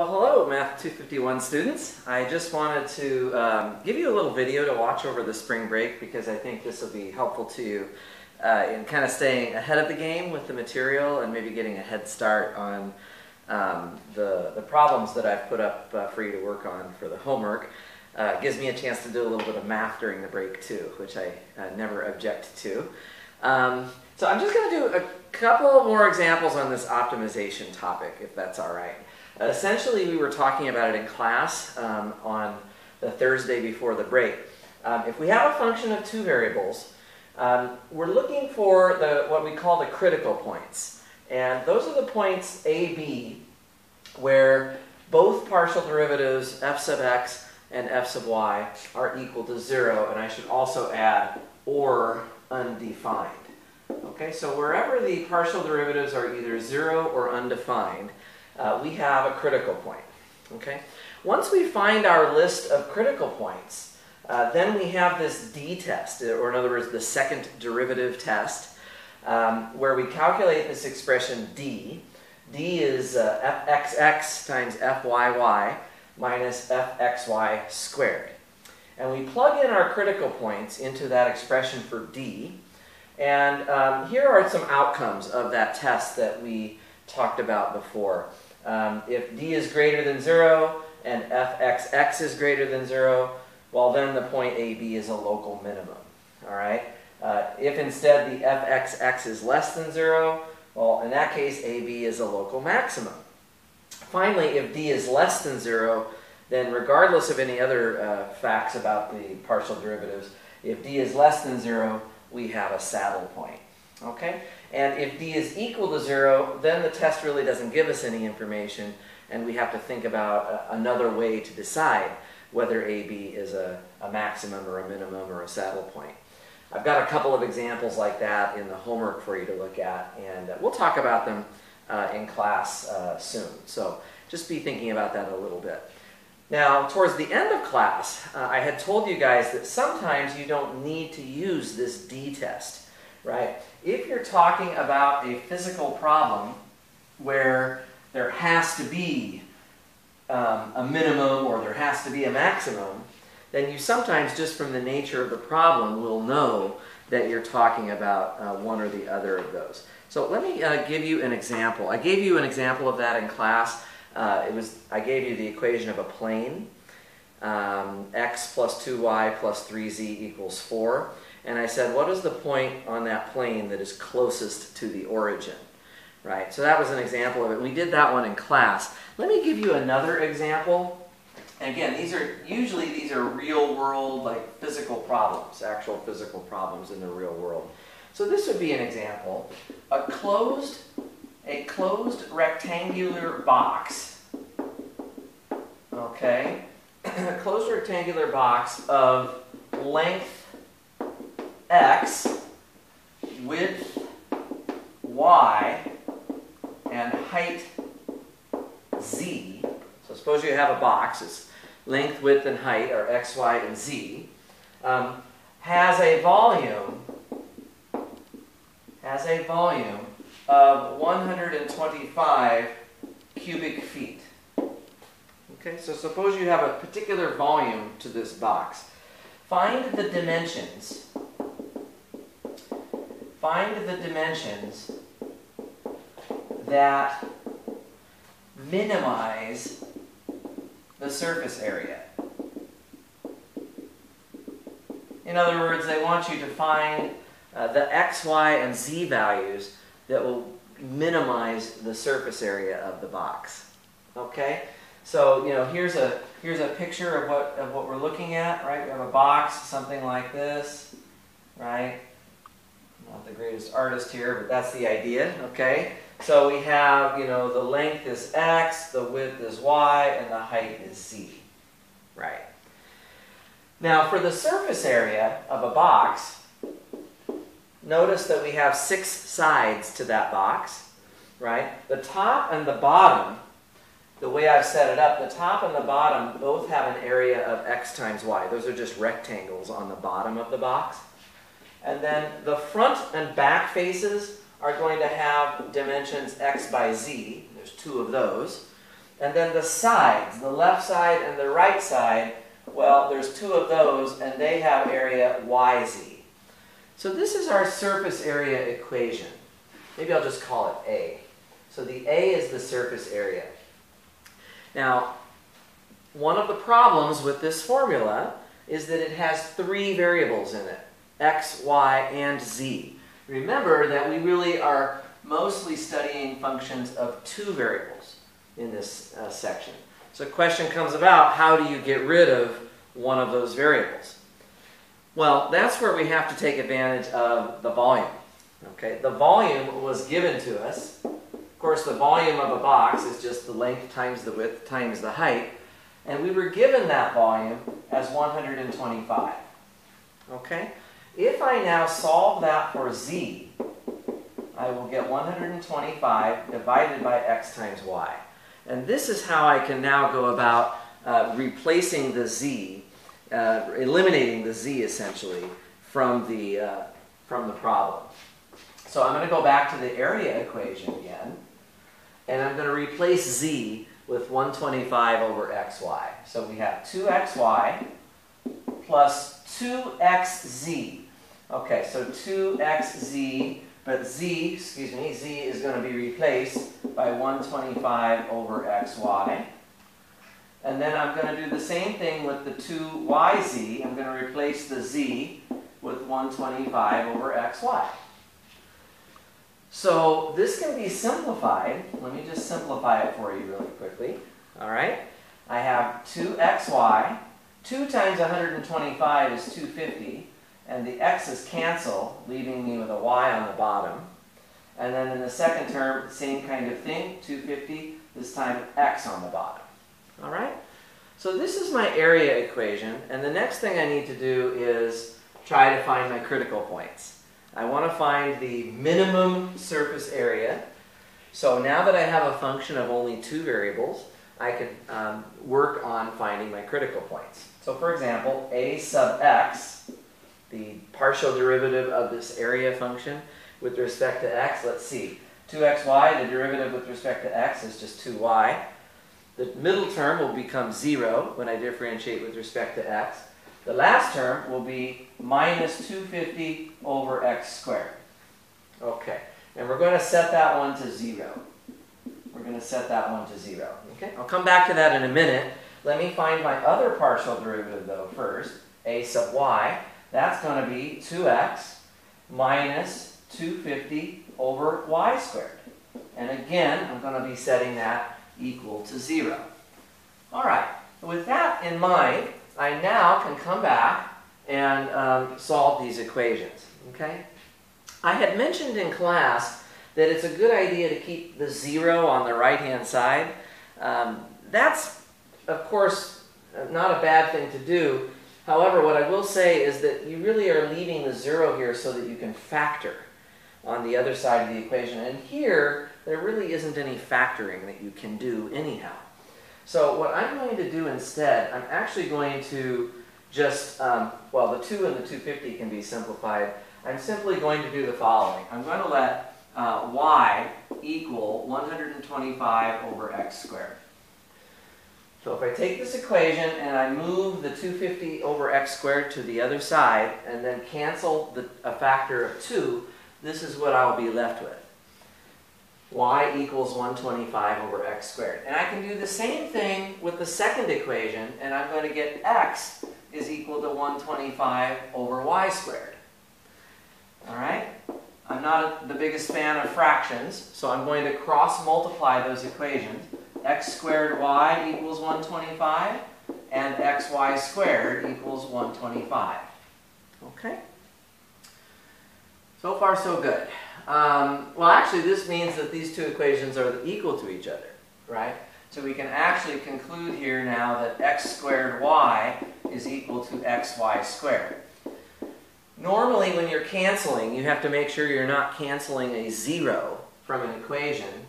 Well, hello, Math 251 students. I just wanted to um, give you a little video to watch over the spring break because I think this will be helpful to you uh, in kind of staying ahead of the game with the material and maybe getting a head start on um, the, the problems that I've put up uh, for you to work on for the homework. Uh, gives me a chance to do a little bit of math during the break too, which I uh, never object to. Um, so I'm just going to do a couple more examples on this optimization topic, if that's all right. Essentially, we were talking about it in class um, on the Thursday before the break. Um, if we have a function of two variables, um, we're looking for the what we call the critical points. And those are the points a, b, where both partial derivatives f sub x and f sub y are equal to 0. And I should also add or undefined. Okay, so wherever the partial derivatives are either 0 or undefined, uh, we have a critical point. Okay? Once we find our list of critical points, uh, then we have this d test, or in other words, the second derivative test, um, where we calculate this expression d. d is uh, fxx times fyy minus fxy squared. And we plug in our critical points into that expression for d. And um, here are some outcomes of that test that we talked about before. Um, if d is greater than 0 and fxx is greater than 0, well then the point AB is a local minimum. All right. Uh, if instead the fxx is less than 0, well in that case AB is a local maximum. Finally, if d is less than 0, then regardless of any other uh, facts about the partial derivatives, if d is less than 0, we have a saddle point. Okay? And if d is equal to 0, then the test really doesn't give us any information, and we have to think about uh, another way to decide whether AB is a, a maximum or a minimum or a saddle point. I've got a couple of examples like that in the homework for you to look at, and uh, we'll talk about them uh, in class uh, soon. So just be thinking about that a little bit. Now, towards the end of class, uh, I had told you guys that sometimes you don't need to use this D test right? If you're talking about a physical problem where there has to be um, a minimum or there has to be a maximum, then you sometimes, just from the nature of the problem, will know that you're talking about uh, one or the other of those. So let me uh, give you an example. I gave you an example of that in class. Uh, it was I gave you the equation of a plane. Um, x plus 2y plus 3z equals 4 and I said, what is the point on that plane that is closest to the origin? Right, so that was an example of it. We did that one in class. Let me give you another example. And again, these are usually these are real world, like physical problems, actual physical problems in the real world. So this would be an example. A closed, a closed rectangular box, okay? a closed rectangular box of length x, width y, and height z. So suppose you have a box, its length, width, and height are x, y, and z, um, has a volume, has a volume of 125 cubic feet. Okay, so suppose you have a particular volume to this box. Find the dimensions find the dimensions that minimize the surface area. In other words, they want you to find uh, the x, y, and z values that will minimize the surface area of the box. Okay? So, you know, here's a here's a picture of what of what we're looking at, right? We have a box, something like this, right? Not the greatest artist here, but that's the idea, okay? So we have, you know, the length is x, the width is y, and the height is z, right? Now for the surface area of a box, notice that we have six sides to that box, right? The top and the bottom, the way I've set it up, the top and the bottom both have an area of x times y. Those are just rectangles on the bottom of the box. And then the front and back faces are going to have dimensions x by z. There's two of those. And then the sides, the left side and the right side, well, there's two of those, and they have area yz. So this is our surface area equation. Maybe I'll just call it A. So the A is the surface area. Now, one of the problems with this formula is that it has three variables in it, x, y, and z. Remember that we really are mostly studying functions of two variables in this uh, section. So a question comes about, how do you get rid of one of those variables? Well, that's where we have to take advantage of the volume. Okay, the volume was given to us. Of course, the volume of a box is just the length times the width times the height. And we were given that volume as 125. Okay? If I now solve that for z, I will get 125 divided by x times y. And this is how I can now go about uh, replacing the z, uh, eliminating the z essentially from the, uh, from the problem. So I'm going to go back to the area equation again, and I'm going to replace z with 125 over xy. So we have 2xy plus 2xz. Okay, so 2xz, but z, excuse me, z is going to be replaced by 125 over xy. And then I'm going to do the same thing with the 2yz. I'm going to replace the z with 125 over xy. So this can be simplified. Let me just simplify it for you really quickly. All right. I have 2xy. 2 times 125 is 250. And the x's cancel, leaving me with a y on the bottom. And then in the second term, same kind of thing, 250, this time x on the bottom. All right? So this is my area equation, and the next thing I need to do is try to find my critical points. I want to find the minimum surface area. So now that I have a function of only two variables, I can um, work on finding my critical points. So for example, a sub x, the partial derivative of this area function with respect to x, let's see. 2xy, the derivative with respect to x is just 2y. The middle term will become 0 when I differentiate with respect to x. The last term will be minus 250 over x squared. Okay, and we're going to set that one to 0. We're going to set that one to 0. Okay, I'll come back to that in a minute. Let me find my other partial derivative, though, first. a sub y. That's going to be 2x minus 250 over y squared. And again, I'm going to be setting that equal to 0. All right, with that in mind, I now can come back and um, solve these equations. Okay? I had mentioned in class that it's a good idea to keep the zero on the right-hand side. Um, that's, of course, not a bad thing to do. However, what I will say is that you really are leaving the zero here so that you can factor on the other side of the equation. And here, there really isn't any factoring that you can do anyhow. So what I'm going to do instead, I'm actually going to just, um, well, the 2 and the 250 can be simplified. I'm simply going to do the following. I'm going to let uh, y equal 125 over x squared. So if I take this equation and I move the 250 over x squared to the other side and then cancel the, a factor of 2, this is what I'll be left with y equals 125 over x squared. And I can do the same thing with the second equation, and I'm going to get x is equal to 125 over y squared. All right? I'm not the biggest fan of fractions, so I'm going to cross multiply those equations. X squared y equals 125, and xy squared equals 125. Okay? So far, so good. Um, well, actually, this means that these two equations are equal to each other, right? So we can actually conclude here now that x squared y is equal to xy squared. Normally, when you're canceling, you have to make sure you're not canceling a zero from an equation.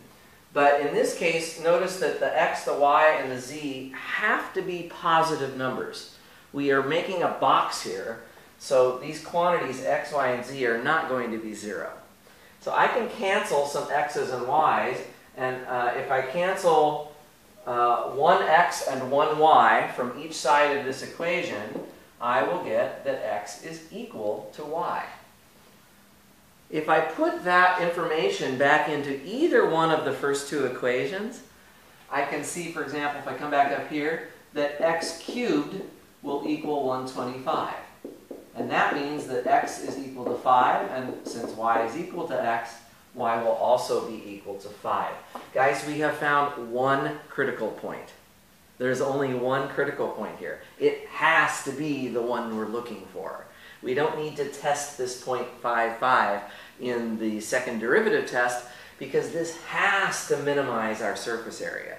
But in this case, notice that the x, the y, and the z have to be positive numbers. We are making a box here, so these quantities x, y, and z are not going to be zero. So I can cancel some x's and y's, and uh, if I cancel uh, 1x and 1y from each side of this equation, I will get that x is equal to y. If I put that information back into either one of the first two equations, I can see, for example, if I come back up here, that x cubed will equal 125. And that means that x is equal to 5, and since y is equal to x, y will also be equal to 5. Guys, we have found one critical point. There's only one critical point here. It has to be the one we're looking for. We don't need to test this 0.55 in the second derivative test because this has to minimize our surface area,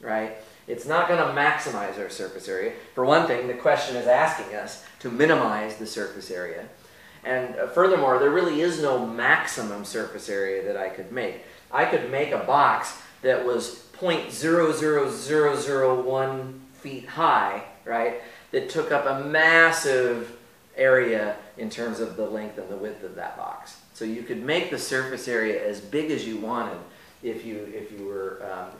right? It's not going to maximize our surface area. For one thing, the question is asking us to minimize the surface area. And uh, furthermore, there really is no maximum surface area that I could make. I could make a box that was 0.00001 feet high, right, that took up a massive area in terms of the length and the width of that box. So you could make the surface area as big as you wanted if you, if you were, um,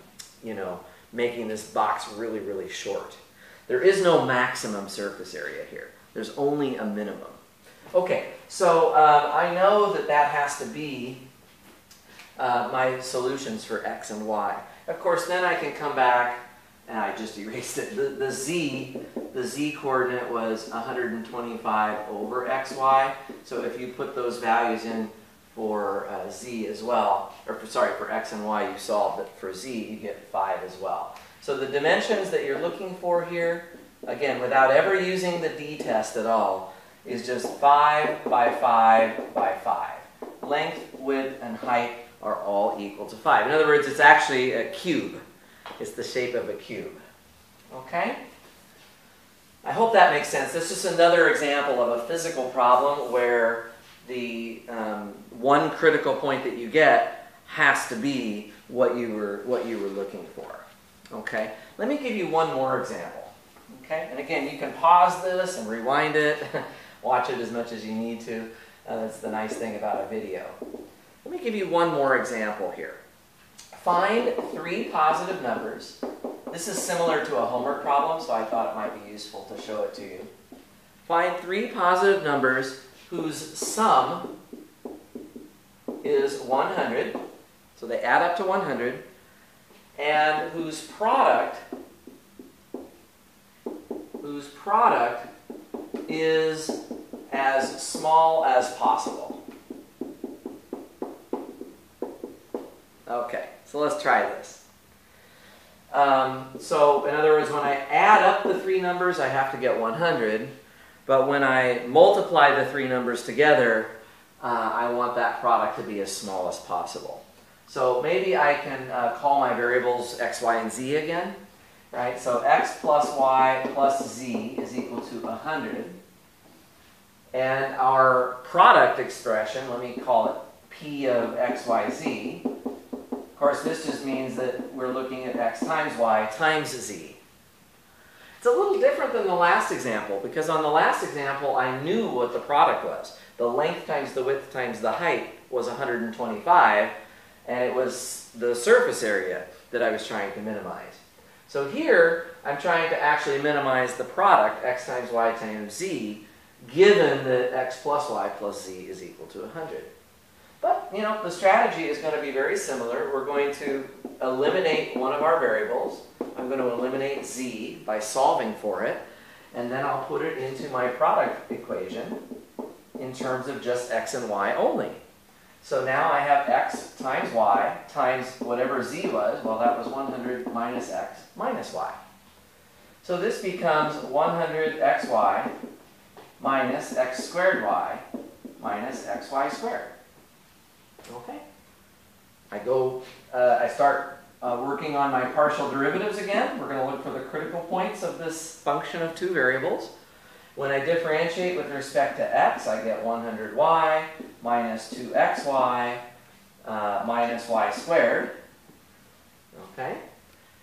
you know, making this box really, really short. There is no maximum surface area here. There's only a minimum. Okay, so uh, I know that that has to be uh, my solutions for x and y. Of course, then I can come back, and I just erased it. The, the z, the z coordinate was 125 over xy. So if you put those values in for uh, z as well, or for, sorry, for x and y, you solved it. For z, you get 5 as well. So the dimensions that you're looking for here, again, without ever using the d-test at all, is just 5 by 5 by 5. Length, width, and height are all equal to 5. In other words, it's actually a cube. It's the shape of a cube. Okay? I hope that makes sense. This is another example of a physical problem where the um, one critical point that you get has to be what you were what you were looking for. Okay? Let me give you one more example. Okay? And again, you can pause this and rewind it. Watch it as much as you need to. Uh, that's the nice thing about a video. Let me give you one more example here. Find three positive numbers. This is similar to a homework problem, so I thought it might be useful to show it to you. Find three positive numbers whose sum is 100, so they add up to 100, and whose product whose product is as small as possible. Okay, so let's try this. Um, so, in other words, when I add up the three numbers, I have to get 100. But when I multiply the three numbers together, uh, I want that product to be as small as possible. So maybe I can uh, call my variables x, y, and z again. Right? So x plus y plus z is equal to 100. And our product expression, let me call it p of x, y, z. Of course, this just means that we're looking at x times y times z. It's a little different than the last example because on the last example, I knew what the product was. The length times the width times the height was 125, and it was the surface area that I was trying to minimize. So here, I'm trying to actually minimize the product, x times y times z, given that x plus y plus z is equal to 100. But, you know, the strategy is going to be very similar. We're going to eliminate one of our variables. I'm going to eliminate z by solving for it. And then I'll put it into my product equation in terms of just x and y only. So now I have x times y times whatever z was. Well, that was 100 minus x minus y. So this becomes 100xy minus x squared y minus xy squared. Okay. I go, uh, I start uh, working on my partial derivatives again. We're going to look for the critical points of this function of two variables. When I differentiate with respect to x, I get 100y minus 2xy uh, minus y squared. Okay?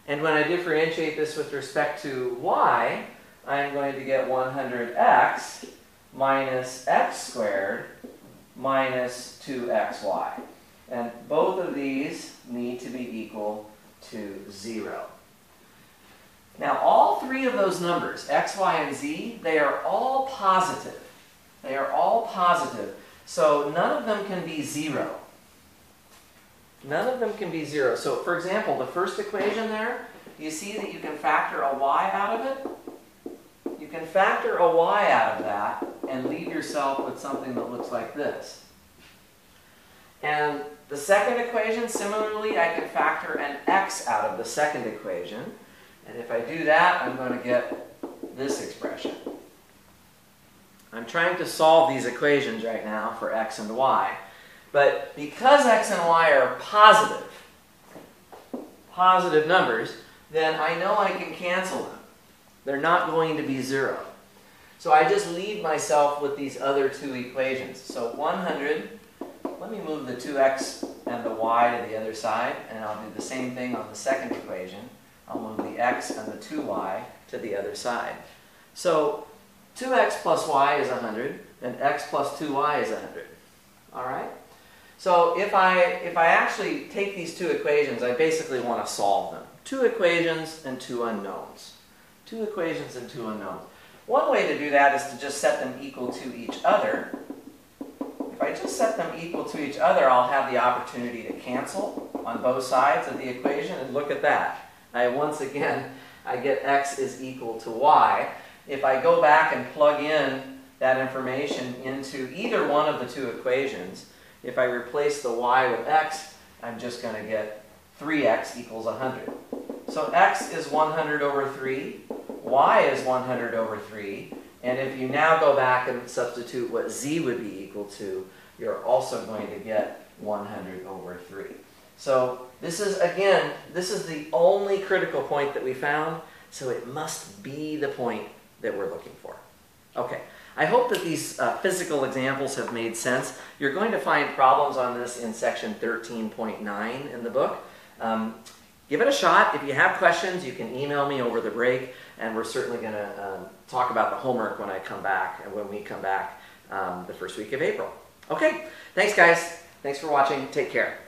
And when I differentiate this with respect to y, I'm going to get 100x minus x squared minus 2xy. And both of these need to be equal to 0. Now, all three of those numbers, x, y, and z, they are all positive. They are all positive. So none of them can be zero. None of them can be zero. So for example, the first equation there, you see that you can factor a y out of it? Can factor a y out of that and leave yourself with something that looks like this. And the second equation, similarly, I can factor an x out of the second equation. And if I do that, I'm going to get this expression. I'm trying to solve these equations right now for x and y. But because x and y are positive, positive numbers, then I know I can cancel them. They're not going to be zero. So I just leave myself with these other two equations. So 100, let me move the 2x and the y to the other side, and I'll do the same thing on the second equation. I'll move the x and the 2y to the other side. So 2x plus y is 100, and x plus 2y is 100. All right? So if I, if I actually take these two equations, I basically want to solve them. Two equations and two unknowns. Two equations and two unknowns. One way to do that is to just set them equal to each other. If I just set them equal to each other, I'll have the opportunity to cancel on both sides of the equation, and look at that. I once again, I get x is equal to y. If I go back and plug in that information into either one of the two equations, if I replace the y with x, I'm just going to get 3x equals 100. So x is 100 over 3, y is 100 over 3, and if you now go back and substitute what z would be equal to, you're also going to get 100 over 3. So this is, again, this is the only critical point that we found, so it must be the point that we're looking for. Okay, I hope that these uh, physical examples have made sense. You're going to find problems on this in section 13.9 in the book. Um, give it a shot. If you have questions, you can email me over the break, and we're certainly going to um, talk about the homework when I come back and when we come back um, the first week of April. Okay, thanks guys. Thanks for watching. Take care.